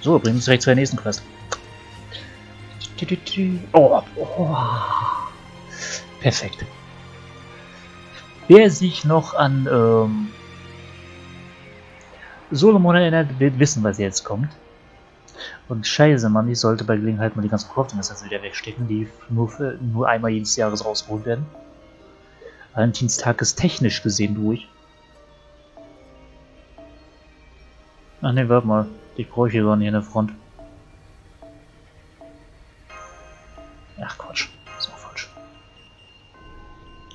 So, bringt uns direkt zur nächsten Quest. Oh, oh. Perfekt. Wer sich noch an ähm, Solomon erinnert, wird wissen, was jetzt kommt. Und scheiße, Mann, ich sollte bei Gelegenheit mal die ganzen Crafting-Assets wieder wegstecken, die nur, für, nur einmal jedes Jahres rausgeholt werden. Valentinstag ist technisch gesehen durch. Ach ne, warte mal. Ich brauche hier gar nicht in der Front. Ach Quatsch, ist auch falsch.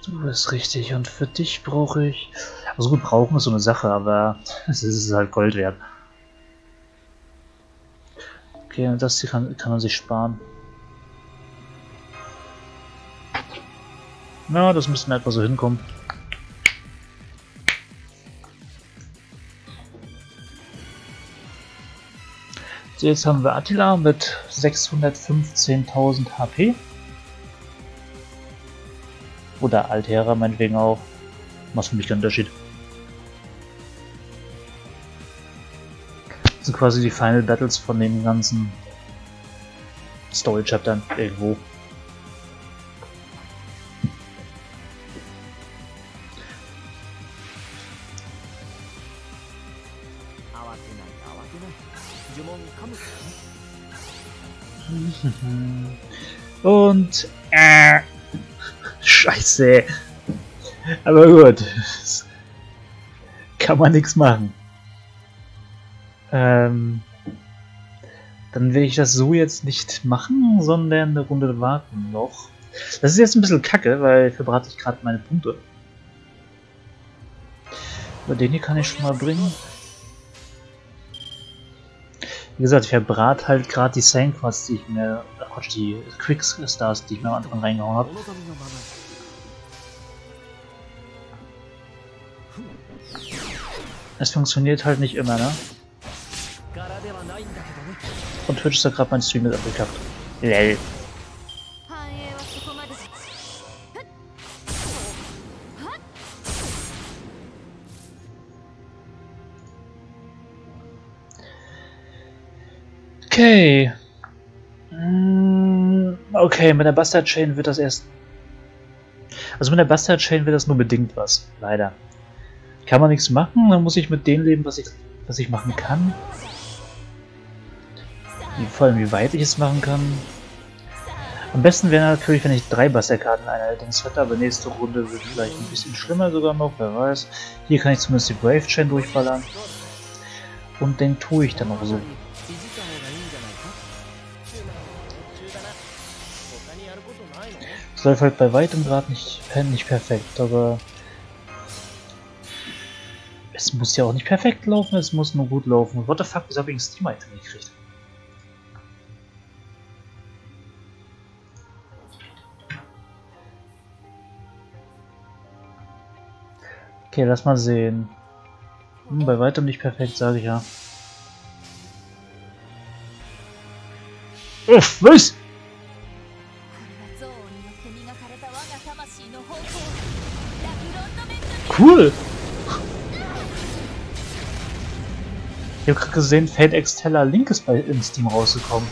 Du bist richtig und für dich brauche ich... Also gut, brauchen ist so eine Sache, aber es ist halt Gold wert. Okay, und das hier kann, kann man sich sparen. Na, ja, das müsste etwa so hinkommen. So, jetzt haben wir Attila mit 615.000 HP. Oder Altera meinetwegen auch. Was für mich der Unterschied. Das sind quasi die Final Battles von den ganzen Story-Chaptern irgendwo. Und äh, Scheiße. Aber gut. Kann man nichts machen. Ähm, dann will ich das so jetzt nicht machen, sondern eine Runde warten noch. Das ist jetzt ein bisschen kacke, weil verbrate ich gerade meine Punkte. Aber den hier kann ich schon mal bringen. Wie gesagt, ich verbrate halt gerade die Sandquads, die ich mir, Quatsch, die Quick Stars, die ich mir am Anfang reingehauen habe. Es funktioniert halt nicht immer, ne? Und Twitch ist ja gerade mein Stream mit abgekackt. Lel. Okay. Mm, okay, mit der Bastard Chain wird das erst. Also mit der Bastard Chain wird das nur bedingt was, leider. Kann man nichts machen, dann muss ich mit dem leben, was ich, was ich machen kann. Vor allem, wie weit ich es machen kann. Am besten wäre natürlich, wenn ich drei Bastard-Karten allerdings hätte, aber nächste Runde wird vielleicht ein bisschen schlimmer sogar noch, wer weiß. Hier kann ich zumindest die Brave Chain durchballern. Und den tue ich dann auch so. Es läuft halt bei weitem gerade nicht, nicht perfekt, aber es muss ja auch nicht perfekt laufen, es muss nur gut laufen. What the fuck, wieso habe ich ein Steam-Item gekriegt? Okay, lass mal sehen. Hm, bei weitem nicht perfekt, sage ich ja. Uff, was? Cool! Ich habe gerade gesehen, Fate Exteller Link ist bei in Steam rausgekommen.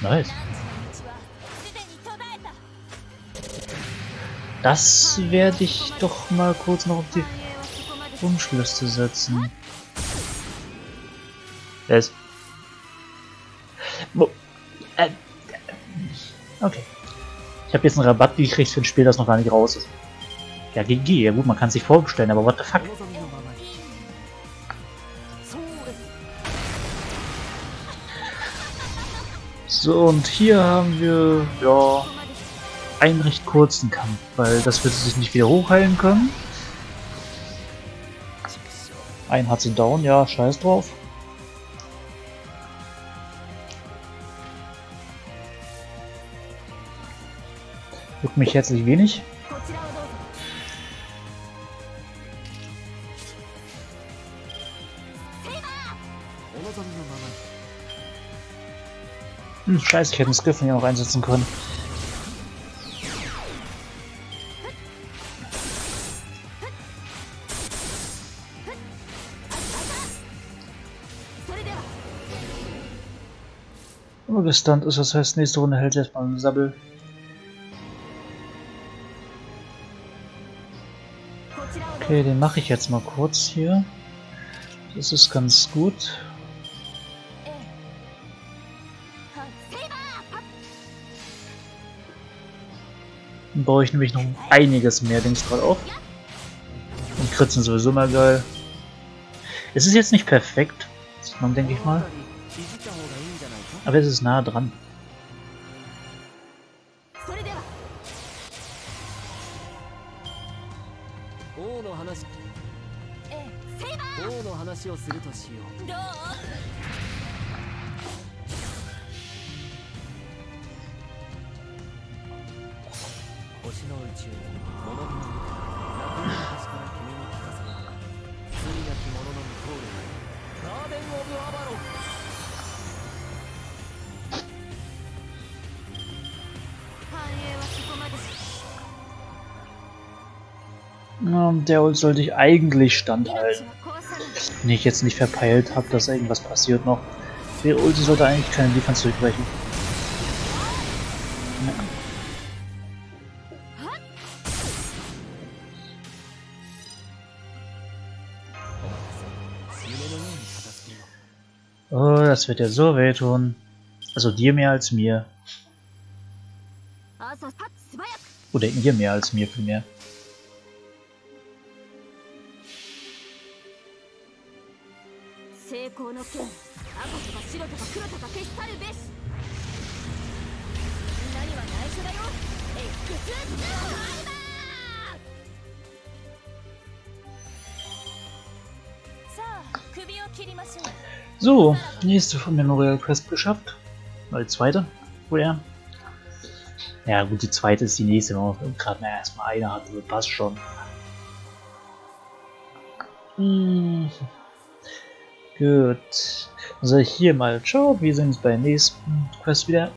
Nice. Das werde ich doch mal kurz noch auf die Wunschliste setzen. Wer ist? Äh, okay. Ich habe jetzt einen Rabatt gekriegt für ein Spiel, das noch gar nicht raus ist. Ja, GG, ja gut, man kann sich vorbestellen, aber what the fuck? So, und hier haben wir, ja, einen recht kurzen Kampf, weil das wird sich nicht wieder hochheilen können. Ein hat sie down, ja, scheiß drauf. Juckt mich herzlich wenig. Hm, scheiße, ich hätte einen Skiff hier noch einsetzen können. Immer gestunt ist, das heißt, nächste Runde hält erstmal einen Sabbel. Okay, den mache ich jetzt mal kurz hier. Das ist ganz gut. Baue ich nämlich noch einiges mehr Dings gerade auf. Und Crits sind sowieso mal geil. Es ist jetzt nicht perfekt, denke ich mal. Aber es ist nah dran. 話をするとしようどう星の宇宙物の中楽の昔から君に聞かせる罪なき者の無通りガーデン・オブ・アバロン Der sollte ich eigentlich standhalten. Wenn ich jetzt nicht verpeilt habe, dass irgendwas passiert noch. Der Ulti sollte eigentlich keine Defense durchbrechen. Ja. Das wird ja so wehtun. Also dir mehr als mir. Oder ihr mehr als mir vielmehr. So, nächste von Memorial Quest geschafft. Neue zweite, woher? Ja gut, die zweite ist die nächste, wenn man gerade erstmal eine hat, also passt schon. Hm. Gut. Also hier mal ciao, wir sehen uns beim nächsten Quest wieder.